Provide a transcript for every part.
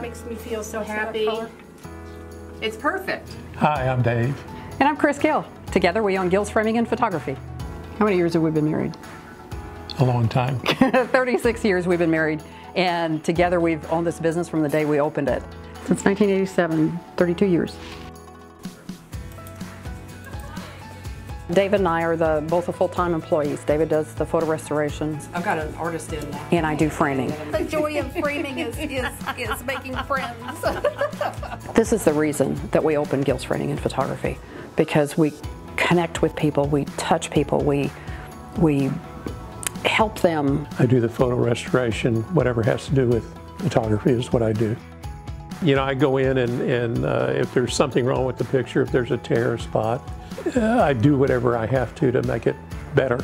makes me feel so happy. It's perfect. Hi, I'm Dave. And I'm Chris Gill. Together we own Gill's Framing and Photography. How many years have we been married? A long time. 36 years we've been married, and together we've owned this business from the day we opened it. Since 1987, 32 years. David and I are the both the full-time employees. David does the photo restorations. I've got an artist in now. And I do framing. The joy of framing is, is, is making friends. This is the reason that we opened Gill's Framing and Photography, because we connect with people, we touch people, we, we help them. I do the photo restoration, whatever has to do with photography is what I do. You know, I go in and, and uh, if there's something wrong with the picture, if there's a tear spot, I do whatever I have to to make it better.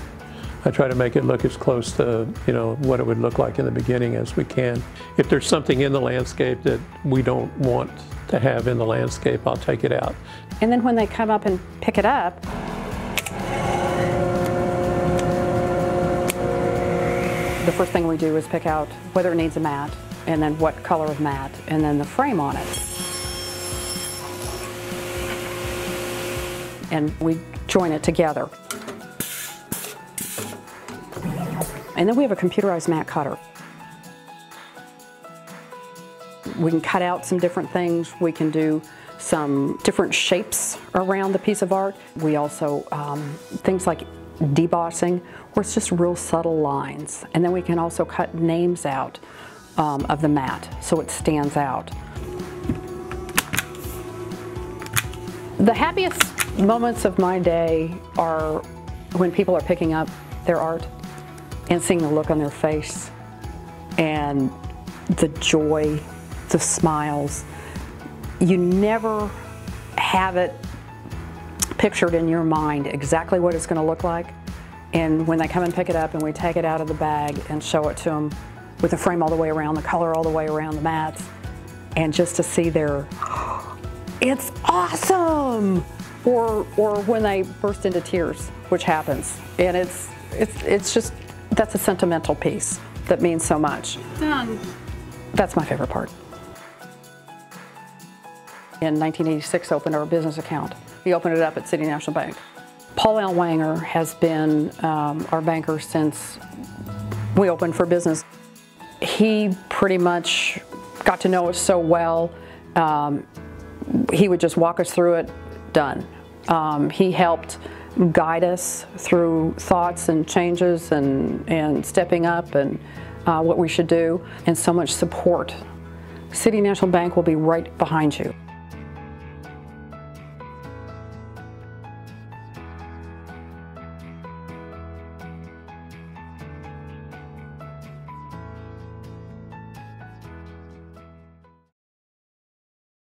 I try to make it look as close to, you know, what it would look like in the beginning as we can. If there's something in the landscape that we don't want to have in the landscape, I'll take it out. And then when they come up and pick it up, the first thing we do is pick out whether it needs a mat, and then what color of mat, and then the frame on it. And we join it together. And then we have a computerized mat cutter. We can cut out some different things. We can do some different shapes around the piece of art. We also, um, things like debossing, where it's just real subtle lines. And then we can also cut names out um, of the mat so it stands out. The happiest moments of my day are when people are picking up their art and seeing the look on their face and the joy, the smiles. You never have it pictured in your mind exactly what it's going to look like. And when they come and pick it up and we take it out of the bag and show it to them with the frame all the way around, the color all the way around the mats, and just to see their, it's awesome! Or, or when they burst into tears, which happens. And it's, it's, it's just, that's a sentimental piece that means so much. Done. That's my favorite part. In 1986, opened our business account. We opened it up at City National Bank. Paul L. Wanger has been um, our banker since we opened for business. He pretty much got to know us so well. Um, he would just walk us through it, done. Um, he helped guide us through thoughts and changes and, and stepping up and uh, what we should do, and so much support. City National Bank will be right behind you.